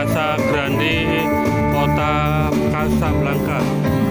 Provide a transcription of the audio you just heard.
Casa Grande, Kota Casablanca.